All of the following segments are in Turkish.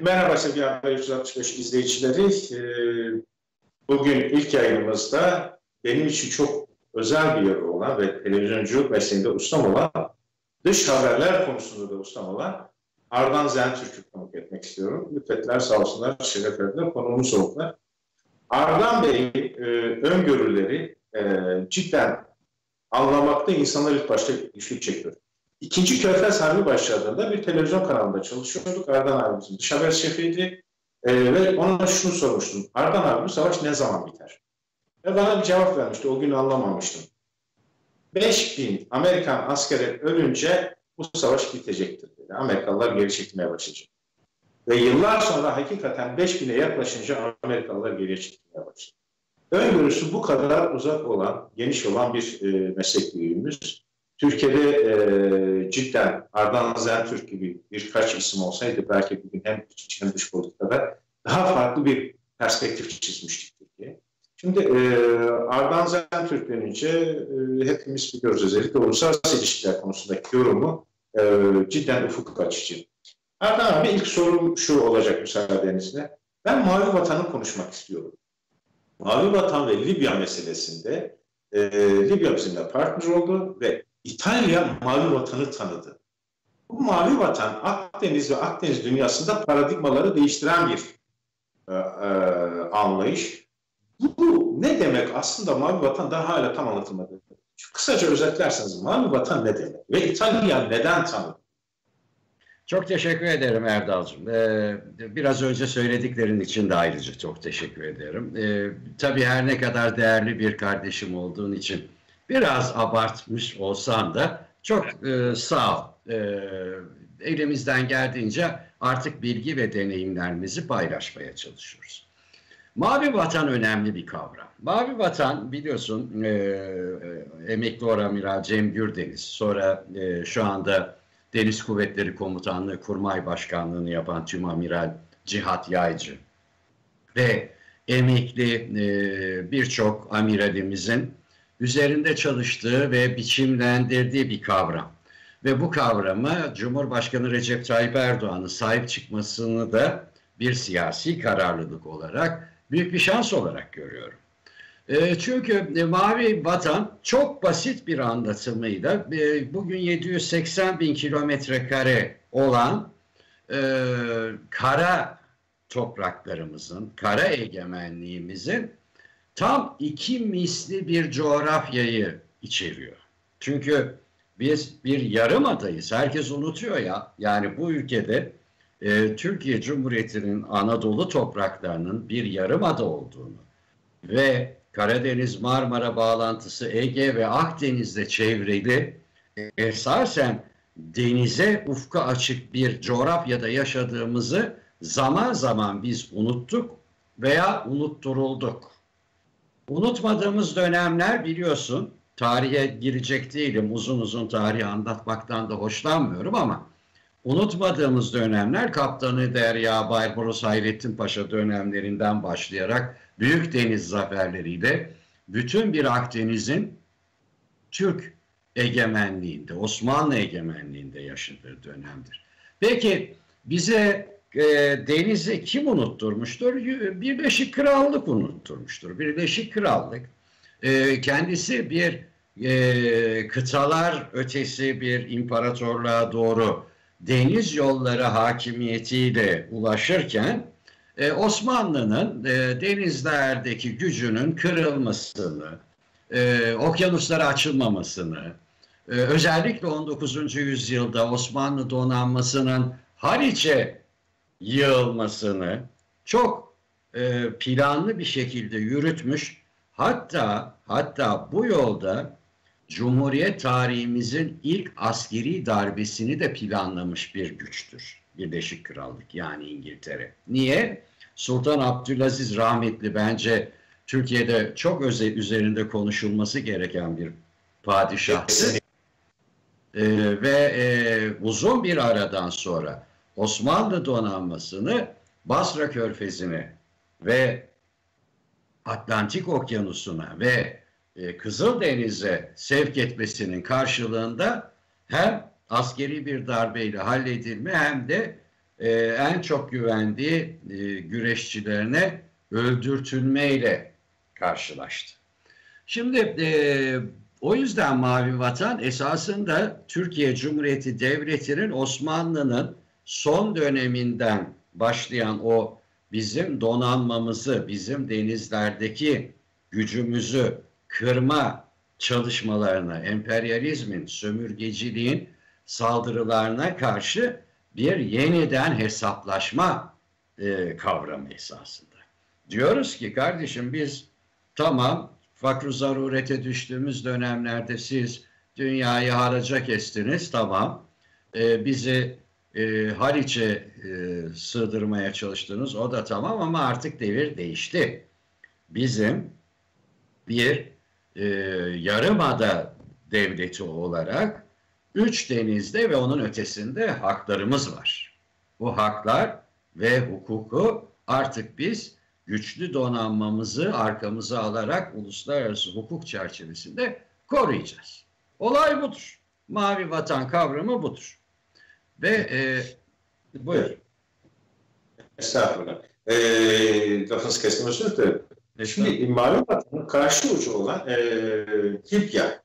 Merhaba sevgili Haber 365 izleyicileri. Ee, bugün ilk yayınımızda benim için çok özel bir yeri olan ve televizyonculuk mesleğinde ustam olan, dış haberler konusunda da ustam olan Ardan Zentürk'ü konuk etmek istiyorum. Müfetler sağ olsunlar, şeref verdiler, konuğumuz oldular. Ardan Bey'in e, öngörüleri e, cidden anlamakta insanlar ilk başta güçlük çekiyor. İkinci Körfez Harbi başladığında bir televizyon kanalında çalışıyorduk. Ardan abimizin dış haber şefiydi. Ee, ve ona şunu sormuştum. Ardan abi bu savaş ne zaman biter? Ve bana bir cevap vermişti. O gün anlamamıştım. 5000 Amerikan askeri ölünce bu savaş bitecektir dedi. Amerikalılar geri çekilmeye başlayacak. Ve yıllar sonra hakikaten 5000'e yaklaşınca Amerikalılar geri çekilmeye başladı. Öngörüsü bu kadar uzak olan, geniş olan bir e, meslek büyüğümüz. Türkiye'de e, cidden Ardan Zentürk gibi birkaç isim olsaydı belki bugün hem iç hem dış politikada daha farklı bir perspektif çizmiştik Türkiye. Şimdi e, Ardan Zentürk denince e, hepimiz biliyoruz özellikle uluslararası ilişkiler konusundaki yorumu e, cidden ufuk açıcı. Ardan abi ilk sorum şu olacak müsaadenizle. Ben Mavi Vatan'ı konuşmak istiyorum. Mavi Vatan ve Libya meselesinde e, Libya bizimle partner oldu ve İtalya mavi vatanı tanıdı. Bu mavi vatan Akdeniz ve Akdeniz dünyasında paradigmaları değiştiren bir e, e, anlayış. Bu ne demek aslında mavi vatan daha hala tam anlatılmadı. Kısaca özetlerseniz mavi vatan ne demek ve İtalya neden tanıdı? Çok teşekkür ederim Erdal'cığım. Ee, biraz önce söylediklerin için de ayrıca çok teşekkür ederim. Ee, tabii her ne kadar değerli bir kardeşim olduğun için biraz abartmış olsam da çok e, sağ ol. E, elimizden geldiğince artık bilgi ve deneyimlerimizi paylaşmaya çalışıyoruz. Mavi vatan önemli bir kavram. Mavi vatan biliyorsun e, e, emekli oramiral Cem Gürdeniz sonra e, şu anda Deniz Kuvvetleri Komutanlığı Kurmay Başkanlığını yapan Tüm Amiral Cihat Yaycı ve emekli e, birçok amiralimizin üzerinde çalıştığı ve biçimlendirdiği bir kavram. Ve bu kavramı Cumhurbaşkanı Recep Tayyip Erdoğan'ın sahip çıkmasını da bir siyasi kararlılık olarak büyük bir şans olarak görüyorum. E, çünkü e, Mavi Vatan çok basit bir anlatımıyla e, bugün 780 bin kilometre kare olan e, kara topraklarımızın, kara egemenliğimizin tam iki misli bir coğrafyayı içeriyor. Çünkü biz bir yarım adayız. Herkes unutuyor ya. Yani bu ülkede e, Türkiye Cumhuriyeti'nin Anadolu topraklarının bir yarım ada olduğunu ve Karadeniz Marmara bağlantısı Ege ve Akdeniz'de çevrili esasen denize ufka açık bir coğrafyada yaşadığımızı zaman zaman biz unuttuk veya unutturulduk. Unutmadığımız dönemler biliyorsun, tarihe girecek değilim, uzun uzun tarihi anlatmaktan da hoşlanmıyorum ama unutmadığımız dönemler Kaptanı Derya, Barbaros Hayrettin Paşa dönemlerinden başlayarak Büyük Deniz zaferleriyle bütün bir Akdeniz'in Türk egemenliğinde, Osmanlı egemenliğinde yaşadığı dönemdir. Peki bize e, denizi kim unutturmuştur? Birleşik Krallık unutturmuştur. Birleşik Krallık e, kendisi bir e, kıtalar ötesi bir imparatorluğa doğru deniz yolları hakimiyetiyle ulaşırken e, Osmanlı'nın e, denizlerdeki gücünün kırılmasını, e, okyanuslara açılmamasını, özellikle 19. yüzyılda Osmanlı donanmasının Haliç'e yığılmasını çok e, planlı bir şekilde yürütmüş. Hatta hatta bu yolda Cumhuriyet tarihimizin ilk askeri darbesini de planlamış bir güçtür. Birleşik Krallık yani İngiltere. Niye? Sultan Abdülaziz rahmetli bence Türkiye'de çok özel üzerinde konuşulması gereken bir padişahtı. Ee, ve e, uzun bir aradan sonra Osmanlı donanmasını Basra Körfezi'ne ve Atlantik Okyanusu'na ve e, Kızıldeniz'e sevk etmesinin karşılığında hem askeri bir darbeyle halledilme hem de e, en çok güvendiği e, güreşçilerine öldürtülmeyle karşılaştı. Şimdi e, o yüzden Mavi Vatan esasında Türkiye Cumhuriyeti Devleti'nin Osmanlı'nın son döneminden başlayan o bizim donanmamızı, bizim denizlerdeki gücümüzü kırma çalışmalarına, emperyalizmin, sömürgeciliğin saldırılarına karşı bir yeniden hesaplaşma e, kavramı esasında. Diyoruz ki kardeşim biz tamam fakr zarurete düştüğümüz dönemlerde siz dünyayı haraca kestiniz tamam e, bizi e, Haliç'e e, sığdırmaya çalıştınız o da tamam ama artık devir değişti. Bizim bir e, yarımada devleti olarak üç denizde ve onun ötesinde haklarımız var. Bu haklar ve hukuku artık biz güçlü donanmamızı arkamıza alarak uluslararası hukuk çerçevesinde koruyacağız. Olay budur. Mavi vatan kavramı budur. Ve e, buyur. Estağfurullah. Ee, lafınızı kestim özür dilerim. Şimdi mavi vatanın karşı ucu olan e, Libya,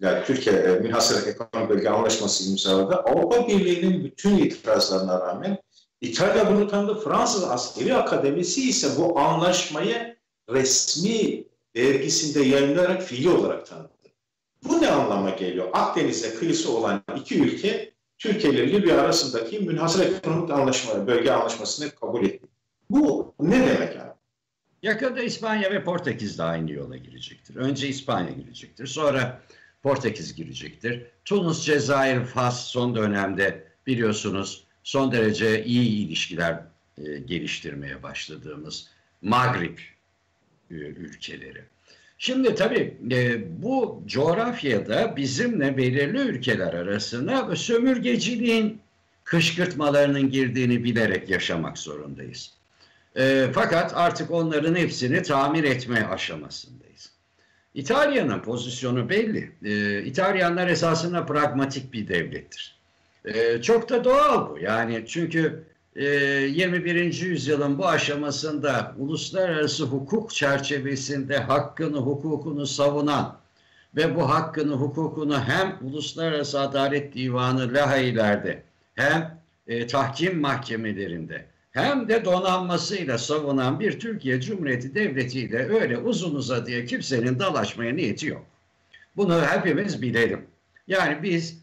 yani Türkiye e, Münhasır Ekonomik Bölge Anlaşması imzaladı. Avrupa Birliği'nin bütün itirazlarına rağmen İtalya bunu tanıdı. Fransız Askeri Akademisi ise bu anlaşmayı resmi dergisinde yayınlayarak fiili olarak tanıdı. Bu ne anlama geliyor? Akdeniz'e kıyısı olan iki ülke Türkiye ile Libya arasındaki münhasır ekonomik anlaşma, bölge anlaşmasını kabul etti. Bu ne demek yani? Yakında İspanya ve Portekiz de aynı yola girecektir. Önce İspanya girecektir. Sonra Portekiz girecektir. Tunus, Cezayir, Fas son dönemde biliyorsunuz son derece iyi ilişkiler e, geliştirmeye başladığımız Magrib e, ülkeleri. Şimdi tabii e, bu coğrafyada bizimle belirli ülkeler arasında sömürgeciliğin kışkırtmalarının girdiğini bilerek yaşamak zorundayız. E, fakat artık onların hepsini tamir etme aşamasındayız. İtalya'nın pozisyonu belli. E, İtalyanlar esasında pragmatik bir devlettir. E, çok da doğal bu. Yani çünkü 21. yüzyılın bu aşamasında uluslararası hukuk çerçevesinde hakkını, hukukunu savunan ve bu hakkını, hukukunu hem Uluslararası Adalet Divanı Laheyler'de hem e, tahkim mahkemelerinde hem de donanmasıyla savunan bir Türkiye Cumhuriyeti Devleti ile öyle uzun uzadıya kimsenin dalaşmaya niyeti yok. Bunu hepimiz bilelim. Yani biz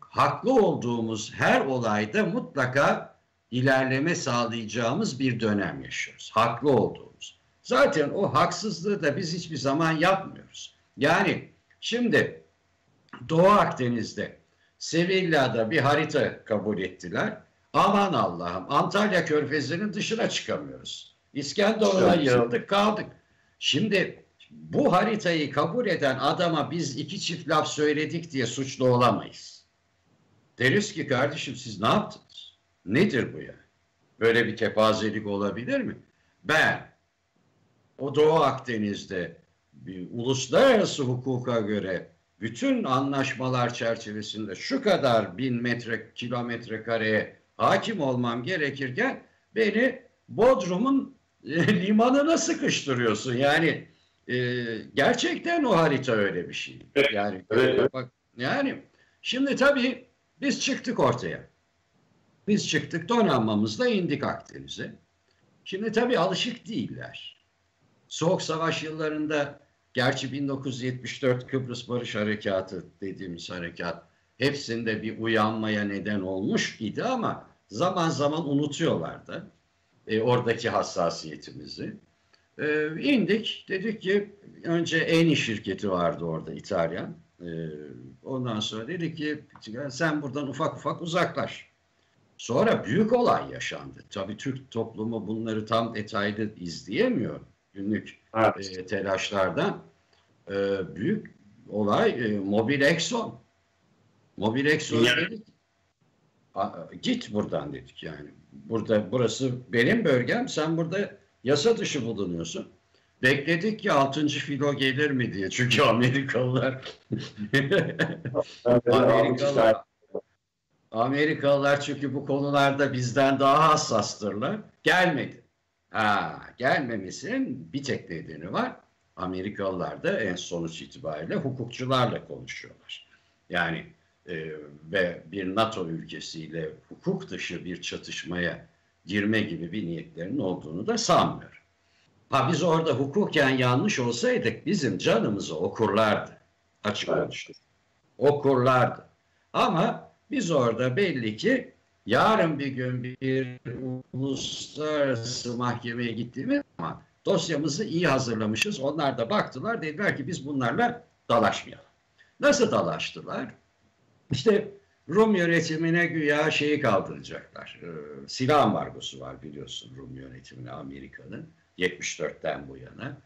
haklı olduğumuz her olayda mutlaka ilerleme sağlayacağımız bir dönem yaşıyoruz. Haklı olduğumuz. Zaten o haksızlığı da biz hiçbir zaman yapmıyoruz. Yani şimdi Doğu Akdeniz'de Sevilla'da bir harita kabul ettiler. Aman Allah'ım Antalya Körfezi'nin dışına çıkamıyoruz. İskenderun'a yığıldık kaldık. Şimdi bu haritayı kabul eden adama biz iki çift laf söyledik diye suçlu olamayız. Deriz ki kardeşim siz ne yaptınız? Nedir bu ya? Böyle bir kepazelik olabilir mi? Ben o Doğu Akdeniz'de bir uluslararası hukuka göre bütün anlaşmalar çerçevesinde şu kadar bin metre kilometre kareye hakim olmam gerekirken beni Bodrum'un e, limanına sıkıştırıyorsun. Yani e, gerçekten o harita öyle bir şey. Yani evet. bak yani şimdi tabii biz çıktık ortaya. Biz çıktık donanmamızla indik Akdeniz'e. Şimdi tabii alışık değiller. Soğuk Savaş yıllarında gerçi 1974 Kıbrıs Barış Harekatı dediğimiz harekat hepsinde bir uyanmaya neden olmuş idi ama zaman zaman unutuyorlardı e, oradaki hassasiyetimizi. E, indik dedik ki önce Eni şirketi vardı orada İtalyan. E, ondan sonra dedik ki sen buradan ufak ufak uzaklaş. Sonra büyük olay yaşandı. Tabii Türk toplumu bunları tam detaylı izleyemiyor günlük evet. e, telaşlardan. E, büyük olay e, Mobil Exxon. Mobil Exxon dedik git buradan dedik yani. Burada burası benim bölgem sen burada yasa dışı bulunuyorsun. Bekledik ki altıncı filo gelir mi diye. Çünkü Amerikalılar Amerikalılar Amerikalılar çünkü bu konularda bizden daha hassastırlar. Gelmedi. Ha, gelmemesinin bir tek nedeni var. Amerikalılar da en sonuç itibariyle hukukçularla konuşuyorlar. Yani e, ve bir NATO ülkesiyle hukuk dışı bir çatışmaya girme gibi bir niyetlerinin olduğunu da sanmıyorum. Ha biz orada hukuken yanlış olsaydık bizim canımızı okurlardı. Açık evet. konuştuk. Okurlardı. Ama biz orada belli ki yarın bir gün bir uluslararası mahkemeye gittiğimiz zaman dosyamızı iyi hazırlamışız. Onlar da baktılar dediler ki biz bunlarla dalaşmayalım. Nasıl dalaştılar? İşte Rum yönetimine güya şeyi kaldıracaklar. Ee, silah ambargosu var biliyorsun Rum yönetimine Amerika'nın 74'ten bu yana.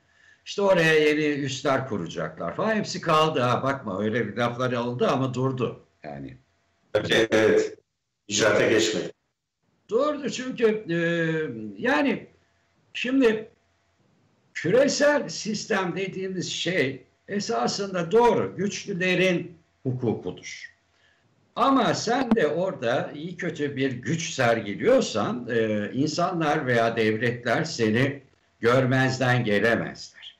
İşte oraya yeni üsler kuracaklar falan. Hepsi kaldı ha bakma öyle bir laflar oldu ama durdu. Yani. Evet. İcraata geçmedi. Durdu çünkü e, yani şimdi küresel sistem dediğimiz şey esasında doğru. Güçlülerin hukukudur. Ama sen de orada iyi kötü bir güç sergiliyorsan e, insanlar veya devletler seni görmezden gelemezler.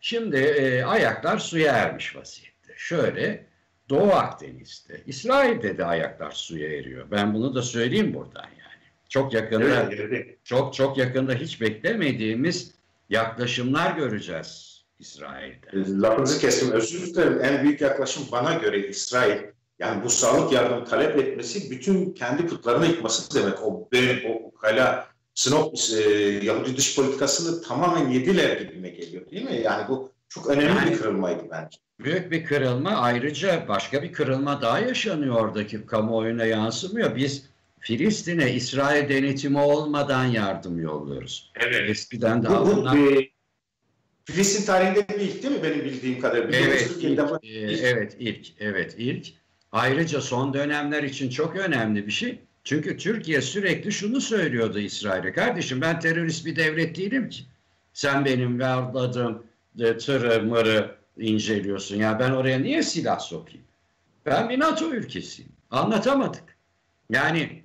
Şimdi e, ayaklar suya ermiş vaziyette. Şöyle Doğu Akdeniz'de, İsrail'de de ayaklar suya eriyor. Ben bunu da söyleyeyim buradan yani. Çok yakında, evet, evet. çok çok yakında hiç beklemediğimiz yaklaşımlar göreceğiz İsrail'de. Lafınızı kestim özür dilerim. En büyük yaklaşım bana göre İsrail yani bu sağlık yardımı talep etmesi bütün kendi putlarını yıkması demek. O ben o kala Sinop e, Yahudi dış politikasını tamamen yediler gibime geliyor değil mi? Yani bu çok önemli yani, bir kırılmaydı bence. Büyük bir kırılma. Ayrıca başka bir kırılma daha yaşanıyor oradaki kamuoyuna yansımıyor. Biz Filistin'e İsrail denetimi olmadan yardım yolluyoruz. Evet. Eskiden de bu, bu, bir, Filistin tarihinde bir ilk değil mi benim bildiğim kadarıyla? Evet, ilk, ilk. evet ilk. Evet ilk. Ayrıca son dönemler için çok önemli bir şey. Çünkü Türkiye sürekli şunu söylüyordu İsrail'e. Kardeşim ben terörist bir devlet değilim ki. Sen benim verladığım e, tırı mırı inceliyorsun. Ya ben oraya niye silah sokayım? Ben bir NATO ülkesiyim. Anlatamadık. Yani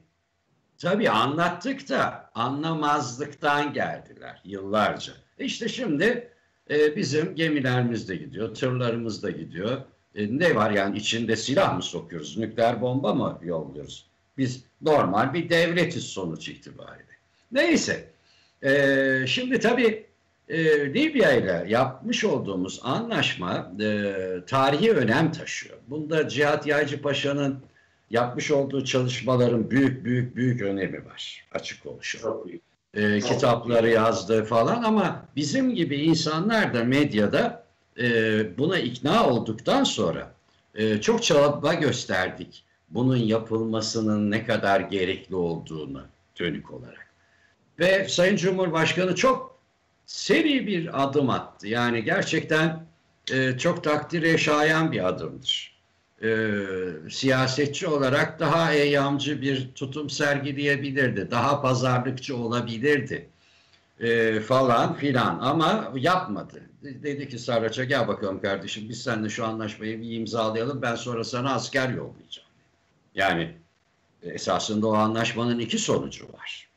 tabii anlattık da anlamazlıktan geldiler yıllarca. İşte şimdi e, bizim gemilerimiz de gidiyor, tırlarımız da gidiyor. E, ne var yani içinde silah mı sokuyoruz, nükleer bomba mı yolluyoruz? Biz normal bir devletiz sonuç itibariyle. Neyse, e, şimdi tabii e, Libya ile yapmış olduğumuz anlaşma e, tarihi önem taşıyor. Bunda Cihat Yaycı Paşa'nın yapmış olduğu çalışmaların büyük büyük büyük önemi var. Açık konuşalım. E, kitapları yazdı falan ama bizim gibi insanlar da medyada e, buna ikna olduktan sonra e, çok çaba gösterdik bunun yapılmasının ne kadar gerekli olduğunu dönük olarak. Ve Sayın Cumhurbaşkanı çok seri bir adım attı. Yani gerçekten e, çok takdire şayan bir adımdır. E, siyasetçi olarak daha eyyamcı bir tutum sergileyebilirdi. Daha pazarlıkçı olabilirdi. E, falan filan ama yapmadı. Dedi ki Sarraç'a gel bakalım kardeşim biz seninle şu anlaşmayı bir imzalayalım ben sonra sana asker yollayacağım. Yani esasında o anlaşmanın iki sonucu var.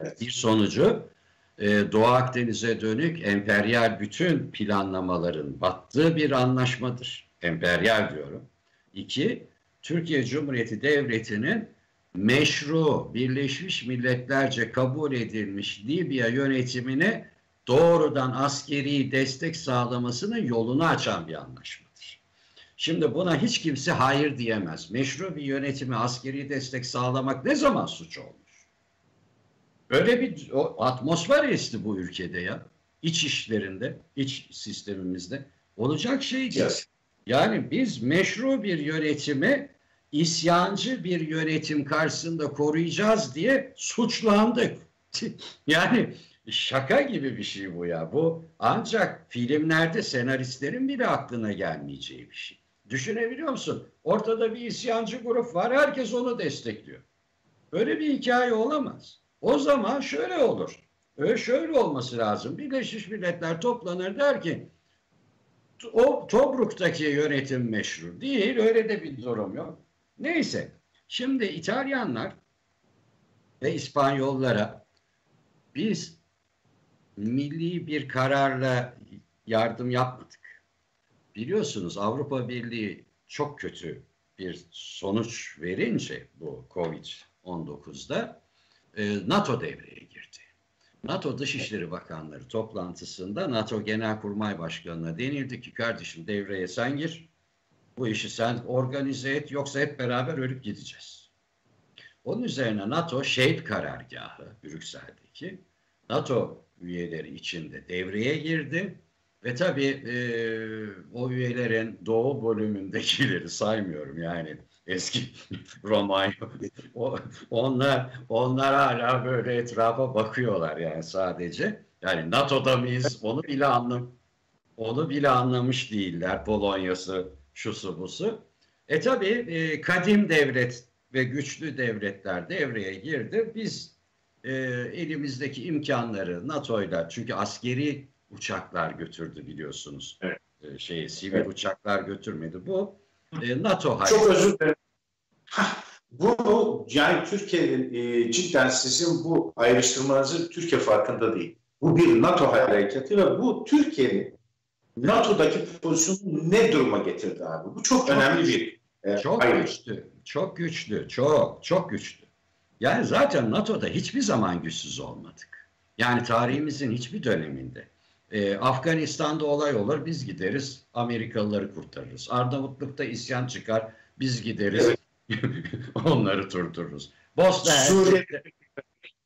Evet. Bir sonucu e, Doğu Akdeniz'e dönük emperyal bütün planlamaların battığı bir anlaşmadır. Emperyal diyorum. İki, Türkiye Cumhuriyeti Devleti'nin meşru, Birleşmiş Milletlerce kabul edilmiş Libya yönetimine doğrudan askeri destek sağlamasının yolunu açan bir anlaşma. Şimdi buna hiç kimse hayır diyemez. Meşru bir yönetimi askeri destek sağlamak ne zaman suç olmuş? Böyle bir o, atmosfer esti bu ülkede ya. İç işlerinde, iç sistemimizde. Olacak şey değil. Yes. Yani biz meşru bir yönetimi isyancı bir yönetim karşısında koruyacağız diye suçlandık. yani şaka gibi bir şey bu ya. Bu ancak filmlerde senaristlerin bile aklına gelmeyeceği bir şey. Düşünebiliyor musun? Ortada bir isyancı grup var. Herkes onu destekliyor. Böyle bir hikaye olamaz. O zaman şöyle olur. Öyle şöyle olması lazım. Birleşmiş Milletler toplanır der ki o Tobruk'taki yönetim meşru değil. Öyle de bir durum yok. Neyse. Şimdi İtalyanlar ve İspanyollara biz milli bir kararla yardım yapmadık. Biliyorsunuz Avrupa Birliği çok kötü bir sonuç verince bu Covid-19'da e, NATO devreye girdi. NATO Dışişleri Bakanları toplantısında NATO Genelkurmay Başkanı'na denildi ki kardeşim devreye sen gir, bu işi sen organize et yoksa hep beraber ölüp gideceğiz. Onun üzerine NATO Shape karargahı Brüksel'deki NATO üyeleri içinde devreye girdi ve tabii e, o üyelerin doğu bölümündekileri saymıyorum yani eski Romanya. onlar onlar hala böyle etrafa bakıyorlar yani sadece. Yani NATO'da mıyız onu bile anlam onu bile anlamış değiller. Polonya'sı, şusu busu. E tabii e, kadim devlet ve güçlü devletler devreye girdi. Biz e, elimizdeki imkanları NATO'yla çünkü askeri uçaklar götürdü biliyorsunuz. Evet. E, şey sivil evet. uçaklar götürmedi. Bu e, NATO Çok özür dilerim. bu yani Türkiye'nin e, cidden sizin bu ayrıştırmanızı Türkiye farkında değil. Bu bir NATO hareketi ve bu Türkiye'nin NATO'daki pozisyonu ne duruma getirdi abi? Bu çok, çok önemli bir e, çok ayrı. güçlü. Çok güçlü. Çok çok güçlü. Yani zaten NATO'da hiçbir zaman güçsüz olmadık. Yani tarihimizin hiçbir döneminde. Ee, Afganistan'da olay olur biz gideriz Amerikalıları kurtarırız. Arnavutluk'ta isyan çıkar biz gideriz onları durdururuz. Bosna Hersek'te,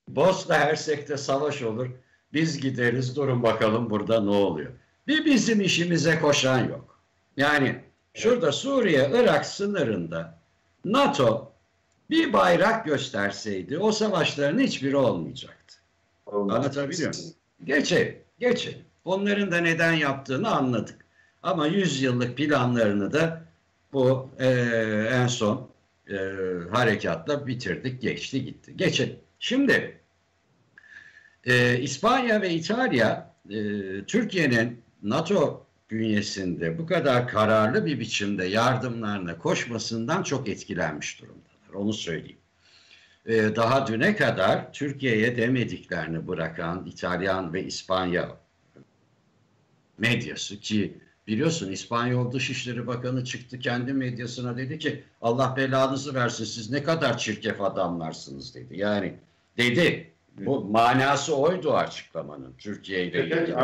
Bosna Hersek'te savaş olur biz gideriz durun bakalım burada ne oluyor. Bir bizim işimize koşan yok. Yani şurada Suriye Irak sınırında NATO bir bayrak gösterseydi o savaşların hiçbiri olmayacaktı. Anlatabiliyor muyum? Geçelim, geçelim. Onların da neden yaptığını anladık. Ama 100 yıllık planlarını da bu e, en son e, harekatla bitirdik, geçti gitti. Geçelim. Şimdi e, İspanya ve İtalya e, Türkiye'nin NATO bünyesinde bu kadar kararlı bir biçimde yardımlarına koşmasından çok etkilenmiş durumdalar. Onu söyleyeyim. Ee, daha düne kadar Türkiye'ye demediklerini bırakan İtalyan ve İspanya medyası ki biliyorsun İspanyol Dışişleri Bakanı çıktı kendi medyasına dedi ki Allah belanızı versin siz ne kadar çirkef adamlarsınız dedi. Yani dedi bu manası oydu açıklamanın Türkiye ile ilgili.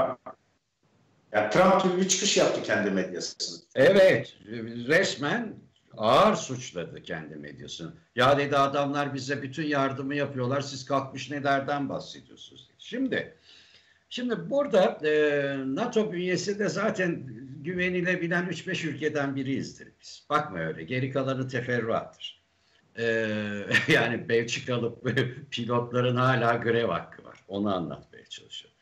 Yani Trump gibi bir çıkış yaptı kendi medyasını. Evet, resmen ağır suçladı kendi medyasını. Ya dedi adamlar bize bütün yardımı yapıyorlar, siz kalkmış nelerden bahsediyorsunuz? Şimdi Şimdi burada e, NATO bünyesi de zaten güvenilebilen 3-5 ülkeden biriyizdir biz. Bakma öyle, geri kalanı teferruattır. E, yani Belçikalı pilotların hala grev hakkı var. Onu anlatmaya çalışıyorum.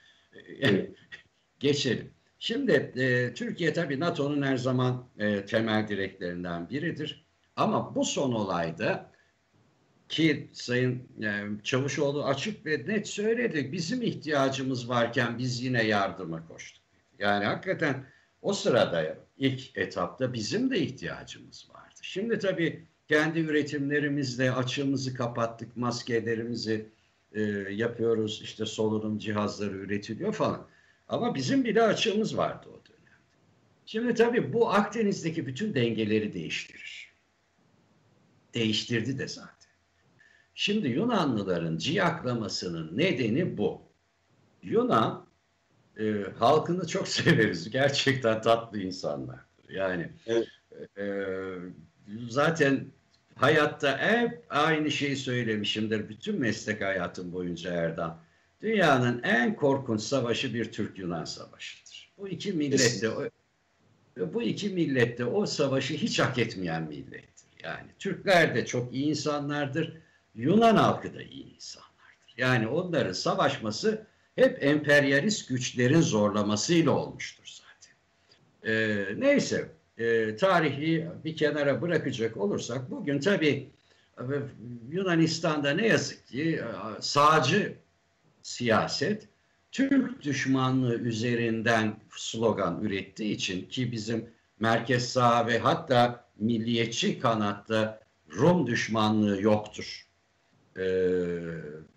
E, geçelim. Şimdi e, Türkiye tabii NATO'nun her zaman e, temel direklerinden biridir. Ama bu son olayda ki Sayın e, Çavuşoğlu açık ve net söyledi. Bizim ihtiyacımız varken biz yine yardıma koştuk. Yani hakikaten o sırada ilk etapta bizim de ihtiyacımız vardı. Şimdi tabii kendi üretimlerimizle açığımızı kapattık, maskelerimizi e, yapıyoruz, işte solunum cihazları üretiliyor falan. Ama bizim bile açığımız vardı o dönemde. Şimdi tabii bu Akdeniz'deki bütün dengeleri değiştirir. Değiştirdi de zaten. Şimdi Yunanlıların ciyaklamasının nedeni bu. Yunan e, halkını çok severiz. Gerçekten tatlı insanlardır. Yani evet. e, zaten hayatta hep aynı şeyi söylemişimdir. Bütün meslek hayatım boyunca Erdem. Dünyanın en korkunç savaşı bir Türk-Yunan savaşıdır. Bu iki millette bu iki millette o savaşı hiç hak etmeyen millettir. Yani Türkler de çok iyi insanlardır. Yunan halkı da iyi insanlardır. Yani onların savaşması hep emperyalist güçlerin zorlamasıyla olmuştur zaten. Ee, neyse e, tarihi bir kenara bırakacak olursak bugün tabii e, Yunanistan'da ne yazık ki e, sağcı siyaset Türk düşmanlığı üzerinden slogan ürettiği için ki bizim merkez sağ ve hatta milliyetçi kanatta Rum düşmanlığı yoktur. E,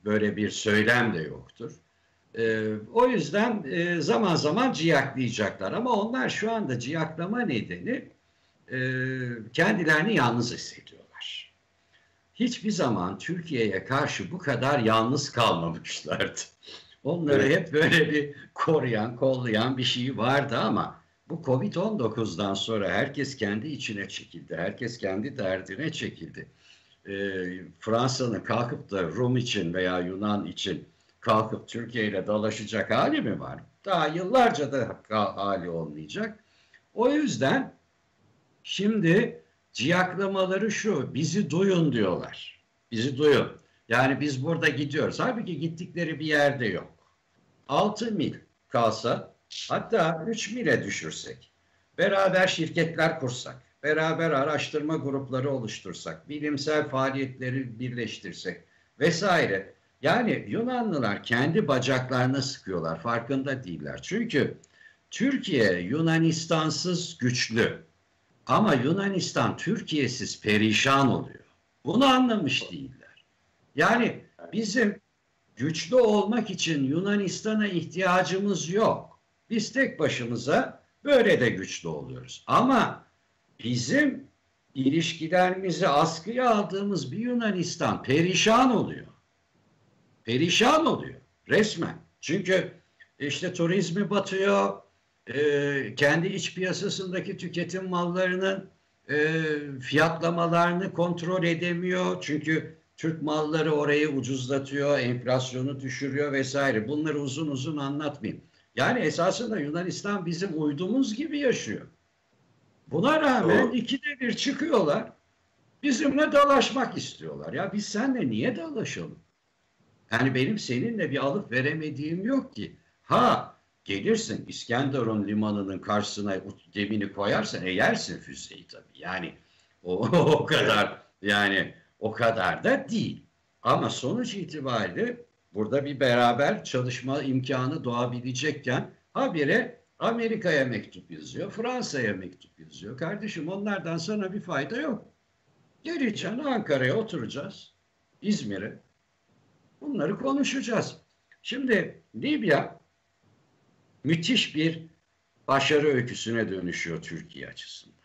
böyle bir söylem de yoktur. E, o yüzden e, zaman zaman ciyaklayacaklar ama onlar şu anda ciyaklama nedeni e, kendilerini yalnız hissediyorlar. Hiçbir zaman Türkiye'ye karşı bu kadar yalnız kalmamışlardı. Onları evet. hep böyle bir koruyan, kollayan bir şey vardı ama bu Covid-19'dan sonra herkes kendi içine çekildi. Herkes kendi derdine çekildi. E, Fransa'nın kalkıp da Rum için veya Yunan için kalkıp Türkiye ile dalaşacak hali mi var? Daha yıllarca da hali olmayacak. O yüzden şimdi ciyaklamaları şu, bizi duyun diyorlar. Bizi duyun. Yani biz burada gidiyoruz. Halbuki gittikleri bir yerde yok. 6 mil kalsa hatta 3 mile düşürsek, beraber şirketler kursak, beraber araştırma grupları oluştursak, bilimsel faaliyetleri birleştirsek vesaire. Yani Yunanlılar kendi bacaklarına sıkıyorlar, farkında değiller. Çünkü Türkiye Yunanistansız güçlü ama Yunanistan Türkiye'siz perişan oluyor. Bunu anlamış değiller. Yani bizim güçlü olmak için Yunanistan'a ihtiyacımız yok. Biz tek başımıza böyle de güçlü oluyoruz. Ama bizim ilişkilerimizi askıya aldığımız bir Yunanistan perişan oluyor. Perişan oluyor resmen. Çünkü işte turizmi batıyor, e, kendi iç piyasasındaki tüketim mallarının e, fiyatlamalarını kontrol edemiyor. Çünkü Türk malları orayı ucuzlatıyor, enflasyonu düşürüyor vesaire. Bunları uzun uzun anlatmayayım. Yani esasında Yunanistan bizim uydumuz gibi yaşıyor. Buna rağmen Doğru. ikide bir çıkıyorlar. Bizimle dalaşmak istiyorlar. Ya biz seninle niye dalaşalım? Yani benim seninle bir alıp veremediğim yok ki. Ha gelirsin İskenderun limanının karşısına gemini koyarsan e yersin füzeyi tabii. Yani o, o kadar yani o kadar da değil. Ama sonuç itibariyle burada bir beraber çalışma imkanı doğabilecekken habire Amerika'ya mektup yazıyor, Fransa'ya mektup yazıyor. Kardeşim onlardan sana bir fayda yok. Geleceğim Ankara'ya oturacağız, İzmir'e. Bunları konuşacağız. Şimdi Libya müthiş bir başarı öyküsüne dönüşüyor Türkiye açısından.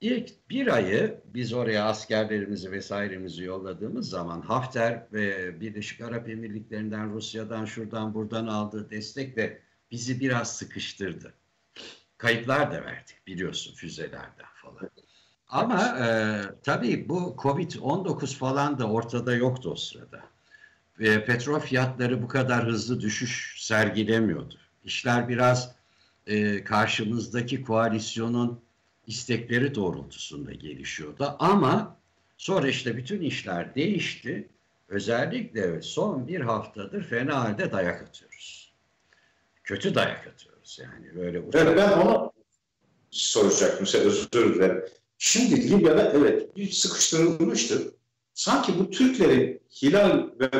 İlk bir ayı biz oraya askerlerimizi vesairemizi yolladığımız zaman Hafter ve Birleşik Arap Emirlikleri'nden, Rusya'dan, şuradan buradan aldığı destekle bizi biraz sıkıştırdı. Kayıplar da verdik biliyorsun füzelerden falan. Ama e, tabii bu Covid-19 falan da ortada yoktu o sırada. E, petrol fiyatları bu kadar hızlı düşüş sergilemiyordu. İşler biraz e, karşımızdaki koalisyonun istekleri doğrultusunda gelişiyordu. Ama sonra işte bütün işler değişti. Özellikle son bir haftadır fena halde dayak atıyoruz. Kötü dayak atıyoruz yani. Böyle uçak... yani ben onu soracaktım size özür dilerim. Şimdi Libya'da evet bir sıkıştırılmıştı. Sanki bu Türklerin hilal ve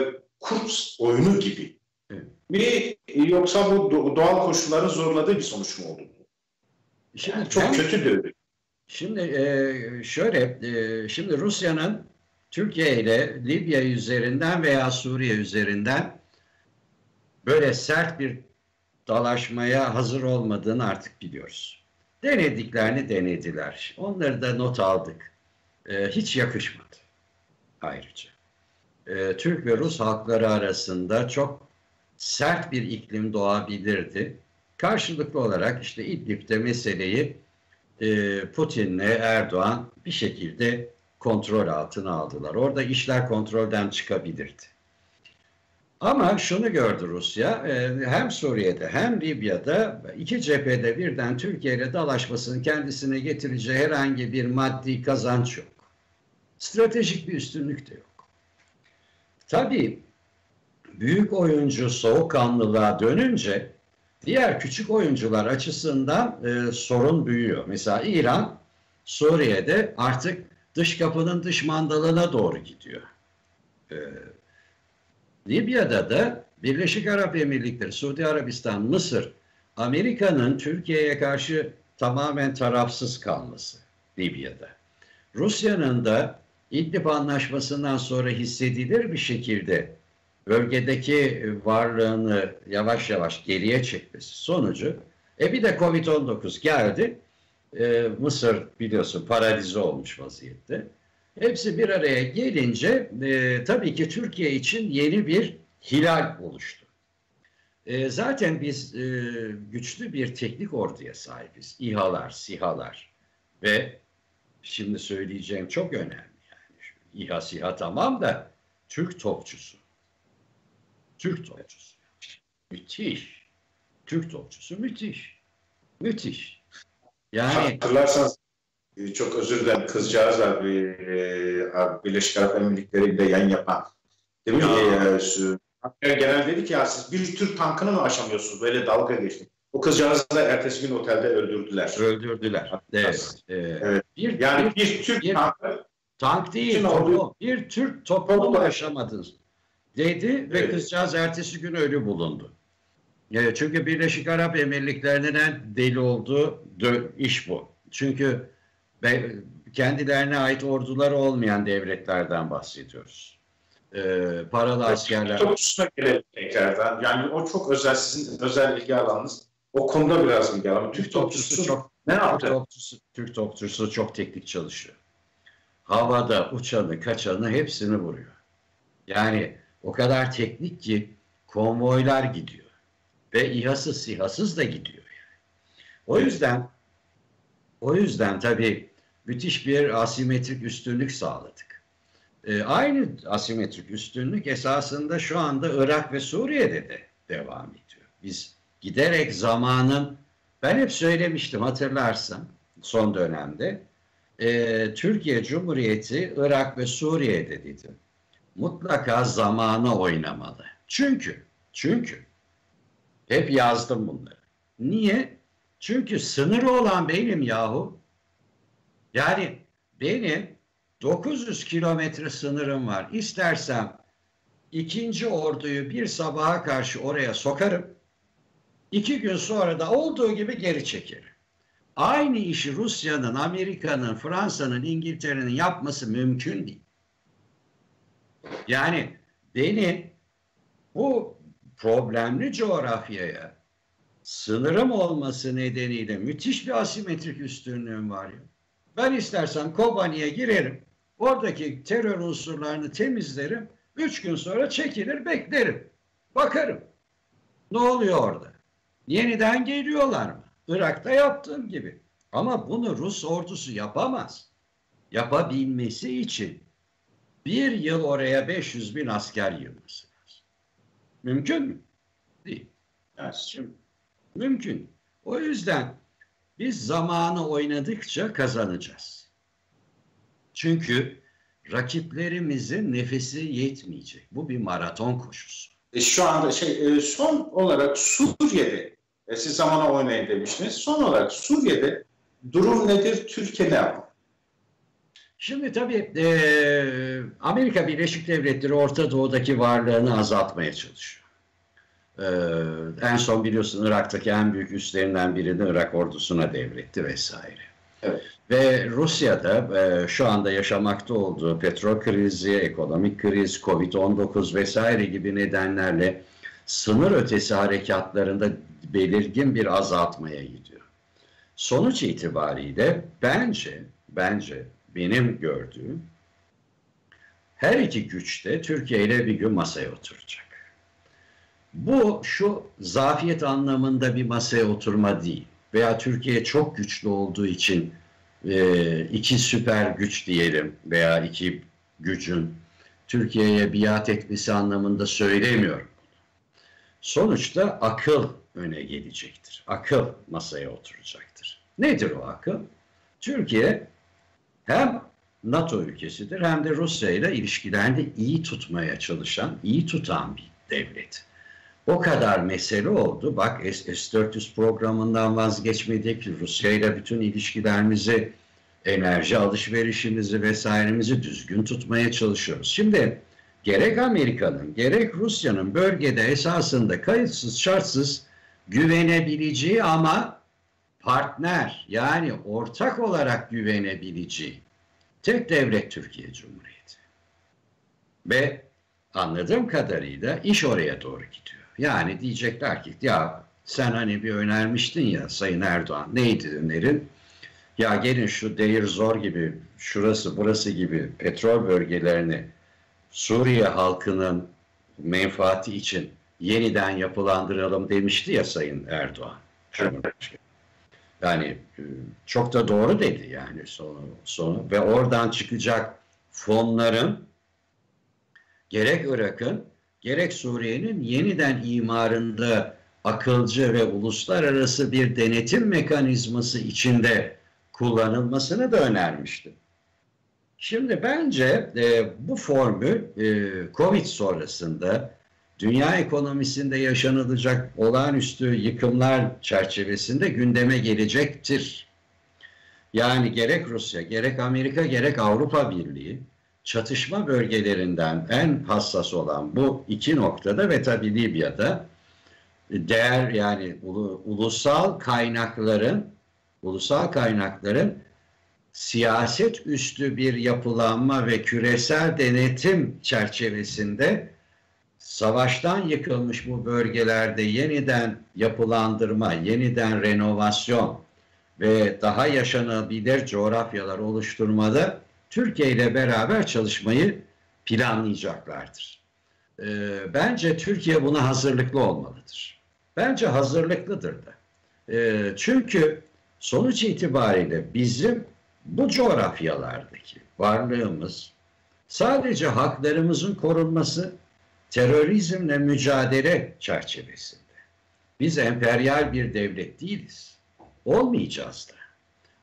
kurt oyunu gibi. Evet. Mi yoksa bu doğal koşulların zorladığı bir sonuç mu oldu? Şimdi yani çok ben, kötüdür. Şimdi e, şöyle, e, şimdi Rusya'nın Türkiye ile Libya üzerinden veya Suriye üzerinden böyle sert bir dalaşmaya hazır olmadığını artık biliyoruz. Denediklerini denediler. Onları da not aldık. E, hiç yakışmadı ayrıca. E, Türk ve Rus halkları arasında çok sert bir iklim doğabilirdi. Karşılıklı olarak işte İdlib'de meseleyi e, Putin'le Erdoğan bir şekilde kontrol altına aldılar. Orada işler kontrolden çıkabilirdi. Ama şunu gördü Rusya, e, hem Suriye'de hem Libya'da iki cephede birden Türkiye ile dalaşmasının kendisine getireceği herhangi bir maddi kazanç yok. Stratejik bir üstünlük de yok. Tabii büyük oyuncu soğukkanlılığa dönünce diğer küçük oyuncular açısından e, sorun büyüyor. Mesela İran Suriye'de artık dış kapının dış mandalına doğru gidiyor. E, Libya'da da Birleşik Arap Emirlikleri, Suudi Arabistan, Mısır, Amerika'nın Türkiye'ye karşı tamamen tarafsız kalması Libya'da. Rusya'nın da İdlib Anlaşması'ndan sonra hissedilir bir şekilde bölgedeki varlığını yavaş yavaş geriye çekmesi sonucu e bir de Covid-19 geldi. E, Mısır biliyorsun paralize olmuş vaziyette. Hepsi bir araya gelince e, tabii ki Türkiye için yeni bir hilal oluştu. E, zaten biz e, güçlü bir teknik orduya sahibiz. İHA'lar, SİHA'lar ve şimdi söyleyeceğim çok önemli. Yani İHA, SİHA tamam da Türk topçusu. Türk topçusu. Müthiş. Türk topçusu müthiş. Müthiş. Yani hatırlarsanız çok özür dilerim kızcağız abi e, Birleşik Arap Emirlikleri ile yan yapan. Değil mi? E, genel dedi ki ya siz bir Türk tankını mı aşamıyorsunuz? Böyle dalga geçti. O kızcağızı da ertesi gün otelde öldürdüler. Öldürdüler. Evet. evet. Bir, yani bir, bir Türk bir, tankı tank değil, topu, bir Türk topunu mu aşamadınız? Dedi evet. ve kızcağız ertesi gün ölü bulundu. Evet, çünkü Birleşik Arap Emirlikleri'nin deli olduğu iş bu. Çünkü kendilerine ait orduları olmayan devletlerden bahsediyoruz. Ee, paralı askerler. Topçusuna gelelim tekrardan. Yani o çok özel, sizin özel ilgi alanınız. O konuda biraz bilgi alalım. Türk topçusu çok ne yaptı? Türk topçusu, Türk topçusu çok teknik çalışıyor. Havada uçanı, kaçanı hepsini vuruyor. Yani o kadar teknik ki konvoylar gidiyor. Ve İHA'sız, SİHA'sız da gidiyor. Yani. O yüzden o yüzden tabii müthiş bir asimetrik üstünlük sağladık. E, aynı asimetrik üstünlük esasında şu anda Irak ve Suriye'de de devam ediyor. Biz giderek zamanın, ben hep söylemiştim hatırlarsan son dönemde, e, Türkiye Cumhuriyeti Irak ve Suriye'de dedim. Mutlaka zamana oynamalı. Çünkü, çünkü hep yazdım bunları. Niye? Çünkü sınırı olan benim yahu. Yani benim 900 kilometre sınırım var. İstersem ikinci orduyu bir sabaha karşı oraya sokarım. İki gün sonra da olduğu gibi geri çekerim. Aynı işi Rusya'nın, Amerika'nın, Fransa'nın, İngiltere'nin yapması mümkün değil. Yani benim bu problemli coğrafyaya sınırım olması nedeniyle müthiş bir asimetrik üstünlüğüm var ya. Ben istersem Kobani'ye girerim. Oradaki terör unsurlarını temizlerim. Üç gün sonra çekilir beklerim. Bakarım. Ne oluyor orada? Yeniden geliyorlar mı? Irak'ta yaptığım gibi. Ama bunu Rus ordusu yapamaz. Yapabilmesi için bir yıl oraya 500 bin asker yığması lazım. Mümkün mü? Değil. Yani şimdi, mümkün. O yüzden biz zamanı oynadıkça kazanacağız. Çünkü rakiplerimizin nefesi yetmeyecek. Bu bir maraton koşusu. E şu anda şey e, son olarak Suriye'de e, siz zamana oynayın demiştiniz. Son olarak Suriye'de durum nedir? Türkiye ne yapar? Şimdi tabii e, Amerika Birleşik Devletleri Orta Doğu'daki varlığını azaltmaya çalışıyor. E, en son biliyorsun Irak'taki en büyük üslerinden birini Irak ordusuna devretti vesaire. Evet. Ve Rusya'da e, şu anda yaşamakta olduğu petrol krizi, ekonomik kriz, Covid-19 vesaire gibi nedenlerle sınır ötesi harekatlarında belirgin bir azaltmaya gidiyor. Sonuç itibariyle bence bence benim gördüğüm her iki güç de Türkiye ile bir gün masaya oturacak. Bu şu zafiyet anlamında bir masaya oturma değil veya Türkiye çok güçlü olduğu için e, iki süper güç diyelim veya iki gücün Türkiye'ye biat etmesi anlamında söylemiyorum. Sonuçta akıl öne gelecektir. Akıl masaya oturacaktır. Nedir o akıl? Türkiye hem NATO ülkesidir hem de Rusya ile ilişkilerini iyi tutmaya çalışan, iyi tutan bir devlet. O kadar mesele oldu. Bak S-400 programından vazgeçmedik. Rusya ile bütün ilişkilerimizi, enerji alışverişimizi vesairemizi düzgün tutmaya çalışıyoruz. Şimdi gerek Amerika'nın gerek Rusya'nın bölgede esasında kayıtsız şartsız güvenebileceği ama partner yani ortak olarak güvenebileceği tek devlet Türkiye Cumhuriyeti. Ve anladığım kadarıyla iş oraya doğru gidiyor. Yani diyecekler ki ya sen hani bir önermiştin ya Sayın Erdoğan neydi önerin? Ya gelin şu Deir Zor gibi şurası burası gibi petrol bölgelerini Suriye halkının menfaati için yeniden yapılandıralım demişti ya Sayın Erdoğan. Yani e, çok da doğru dedi yani sonu, sonu ve oradan çıkacak fonların gerek Irak'ın gerek Suriye'nin yeniden imarında akılcı ve uluslararası bir denetim mekanizması içinde kullanılmasını da önermişti. Şimdi bence e, bu formül e, Covid sonrasında dünya ekonomisinde yaşanılacak olağanüstü yıkımlar çerçevesinde gündeme gelecektir. Yani gerek Rusya, gerek Amerika, gerek Avrupa Birliği çatışma bölgelerinden en hassas olan bu iki noktada ve tabi Libya'da değer yani ulusal kaynakların ulusal kaynakların siyaset üstü bir yapılanma ve küresel denetim çerçevesinde savaştan yıkılmış bu bölgelerde yeniden yapılandırma, yeniden renovasyon ve daha yaşanabilir coğrafyalar oluşturmada Türkiye ile beraber çalışmayı planlayacaklardır. Ee, bence Türkiye buna hazırlıklı olmalıdır. Bence hazırlıklıdır da. Ee, çünkü sonuç itibariyle bizim bu coğrafyalardaki varlığımız sadece haklarımızın korunması terörizmle mücadele çerçevesinde. Biz emperyal bir devlet değiliz. Olmayacağız da.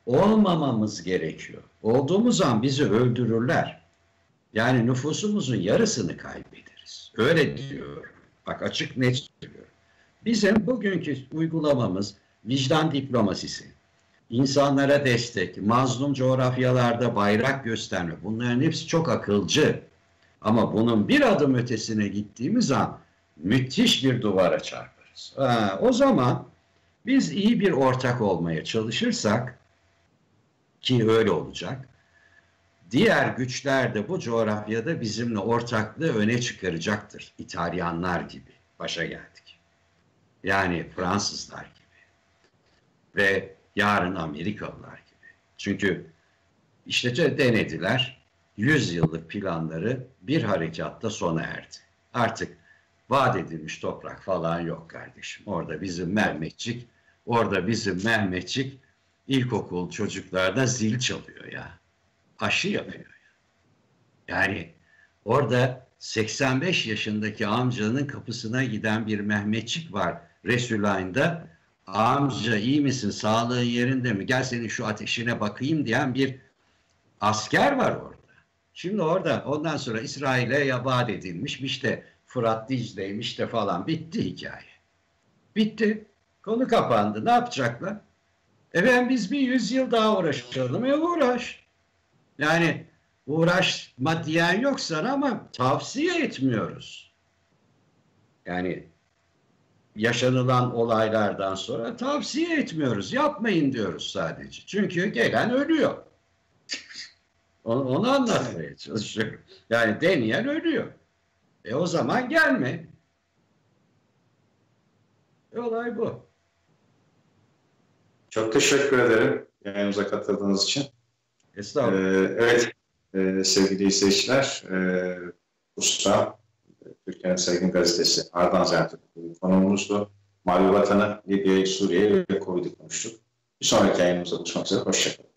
Olmamamız gerekiyor. Olduğumuz an bizi öldürürler. Yani nüfusumuzun yarısını kaybederiz. Öyle diyor. Bak açık net diyor. Bizim bugünkü uygulamamız vicdan diplomasisi, insanlara destek, mazlum coğrafyalarda bayrak gösterme. Bunların hepsi çok akılcı. Ama bunun bir adım ötesine gittiğimiz an müthiş bir duvara çarparız. Ha, o zaman biz iyi bir ortak olmaya çalışırsak ki öyle olacak. Diğer güçler de bu coğrafyada bizimle ortaklığı öne çıkaracaktır. İtalyanlar gibi başa geldik. Yani Fransızlar gibi. Ve yarın Amerikalılar gibi. Çünkü işte denediler. 100 yıllık planları bir harekatta sona erdi. Artık vaat edilmiş toprak falan yok kardeşim. Orada bizim Mehmetçik, orada bizim Mehmetçik ilkokul çocuklarda zil çalıyor ya. Aşı yapıyor ya. Yani orada 85 yaşındaki amcanın kapısına giden bir Mehmetçik var Resulayn'da. Amca iyi misin? Sağlığın yerinde mi? Gel senin şu ateşine bakayım diyen bir asker var orada. Şimdi orada ondan sonra İsrail'e yabat edilmiş işte Fırat Dicle'ymiş de falan bitti hikaye. Bitti. Konu kapandı. Ne yapacaklar? Efendim biz bir yüzyıl daha uğraşalım. E uğraş. Yani uğraşma diyen yok sana ama tavsiye etmiyoruz. Yani yaşanılan olaylardan sonra tavsiye etmiyoruz. Yapmayın diyoruz sadece. Çünkü gelen ölüyor. Onu, onu anlatmaya çalışıyorum. Yani deneyen ölüyor. E o zaman gelme. E olay bu. Çok teşekkür ederim yayınımıza katıldığınız için. Estağfurullah. Ee, evet e, sevgili izleyiciler, e, Usta, Türkiye'nin Saygın Gazetesi Ardan Zentürk konuğumuzdu. Mavi Vatanı, Libya'yı, Suriye'yi ve Covid'i konuştuk. Bir sonraki yayınımızda buluşmak üzere. Hoşçakalın.